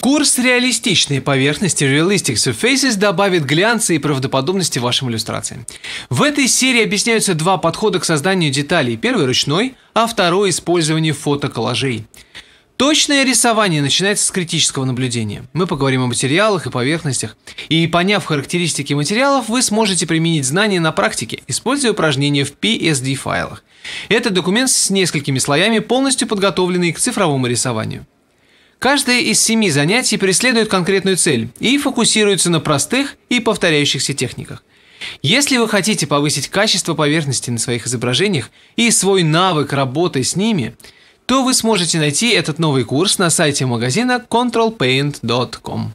Курс реалистичной поверхности Realistic Surfaces добавит глянца и правдоподобности вашим иллюстрациям. В этой серии объясняются два подхода к созданию деталей. Первый ручной, а второй использование фотоколлажей. Точное рисование начинается с критического наблюдения. Мы поговорим о материалах и поверхностях. И поняв характеристики материалов, вы сможете применить знания на практике, используя упражнения в PSD-файлах. Это документ с несколькими слоями, полностью подготовленный к цифровому рисованию. Каждое из семи занятий преследует конкретную цель и фокусируется на простых и повторяющихся техниках. Если вы хотите повысить качество поверхности на своих изображениях и свой навык работы с ними, то вы сможете найти этот новый курс на сайте магазина controlpaint.com.